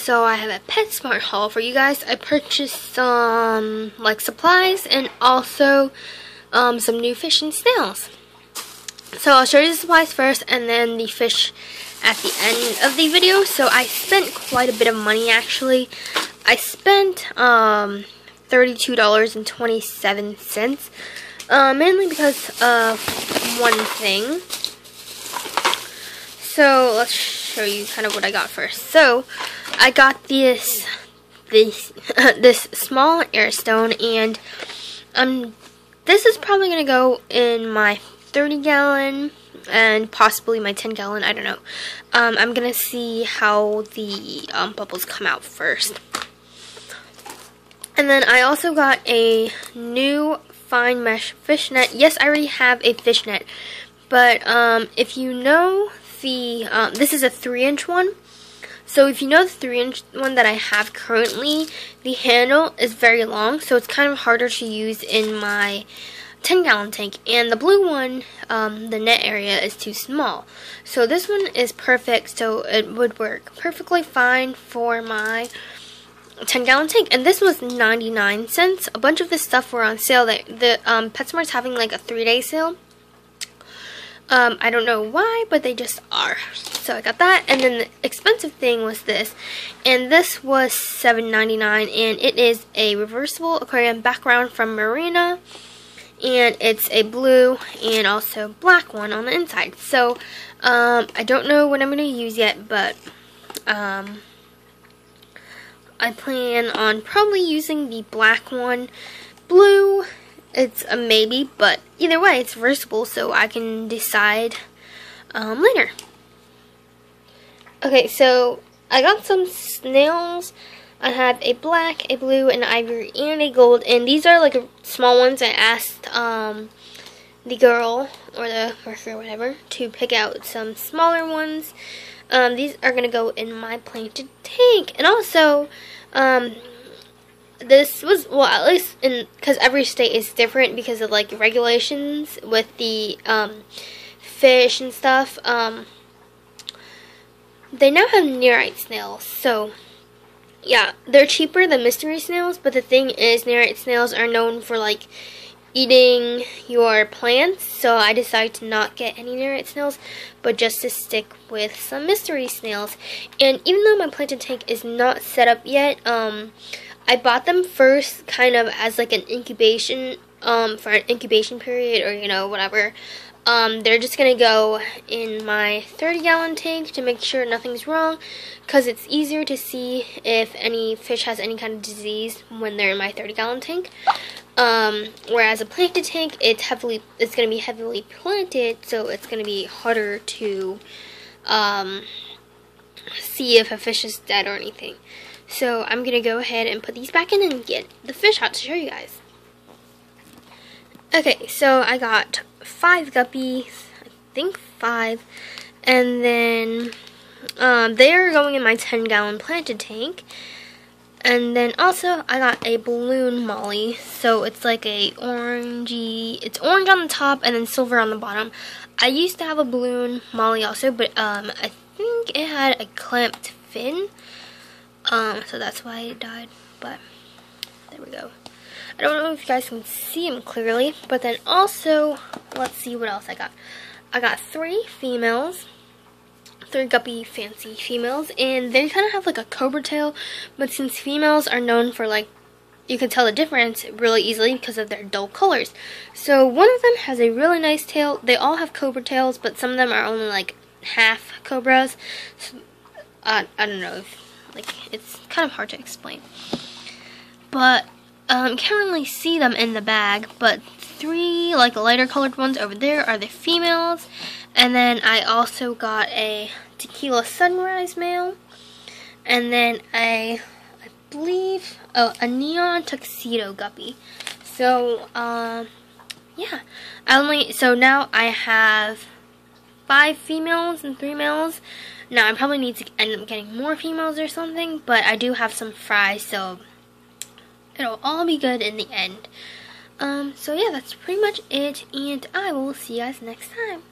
So I have a PetSmart haul for you guys. I purchased some like supplies and also um, some new fish and snails. So I'll show you the supplies first and then the fish at the end of the video. So I spent quite a bit of money actually. I spent um, $32.27 uh, mainly because of one thing. So let's show you kind of what I got first. So I got this this this small air stone and um this is probably gonna go in my 30 gallon and possibly my 10 gallon I don't know. Um, I'm gonna see how the um, bubbles come out first. And then I also got a new fine mesh fishnet yes I already have a fishnet but um, if you know the um, this is a 3 inch one so if you know the 3 inch one that I have currently, the handle is very long, so it's kind of harder to use in my 10 gallon tank. And the blue one, um, the net area is too small. So this one is perfect, so it would work perfectly fine for my 10 gallon tank and this was 99 cents a bunch of this stuff were on sale the, the um, PetSmart's having like a three day sale um, I don't know why, but they just are. So I got that, and then the expensive thing was this, and this was $7.99, and it is a reversible aquarium background from Marina, and it's a blue and also black one on the inside. So um, I don't know what I'm going to use yet, but um, I plan on probably using the black one. Blue it's a maybe, but either way, it's versatile, so I can decide um, later. Okay, so I got some snails. I have a black, a blue, an ivory, and a gold, and these are like small ones. I asked um, the girl or the worker, or whatever, to pick out some smaller ones. Um, these are gonna go in my planted tank, and also um, this was well at least in because every state is different because of like regulations with the um, fish and stuff. Um, they now have nerite snails, so yeah, they're cheaper than mystery snails. But the thing is, nerite snails are known for like eating your plants, so I decided to not get any nerite snails, but just to stick with some mystery snails. And even though my planted tank is not set up yet, um, I bought them first kind of as like an incubation, um, for an incubation period or, you know, whatever. Um, they're just to go in my 30 gallon tank to make sure nothing's wrong because it's easier to see if any fish has any kind of disease when they're in my 30 gallon tank. Um, whereas a planted tank, it's heavily, it's to be heavily planted, so it's to be harder to, um, see if a fish is dead or anything. So I'm going to go ahead and put these back in and get the fish out to show you guys. Okay, so I got five guppies, I think five, and then um, they are going in my 10 gallon planted tank. And then also I got a balloon molly, so it's like a orangey, it's orange on the top and then silver on the bottom. I used to have a balloon molly also, but um, I think it had a clamped fin. Um, so that's why it died. But there we go. I don't know if you guys can see him clearly, but then also, let's see what else I got. I got three females, three guppy fancy females, and they kind of have like a cobra tail, but since females are known for like, you can tell the difference really easily because of their dull colors. So one of them has a really nice tail. They all have cobra tails, but some of them are only like half cobras. So, uh, I don't know if like, it's kind of hard to explain. But, um, can't really see them in the bag, but three, like, lighter colored ones over there are the females. And then I also got a Tequila Sunrise male. And then a, I believe, oh, a Neon Tuxedo Guppy. So, um, yeah. I only, so now I have five females and three males. Now, I probably need to end up getting more females or something, but I do have some fries, so it'll all be good in the end. Um, so yeah, that's pretty much it, and I will see you guys next time.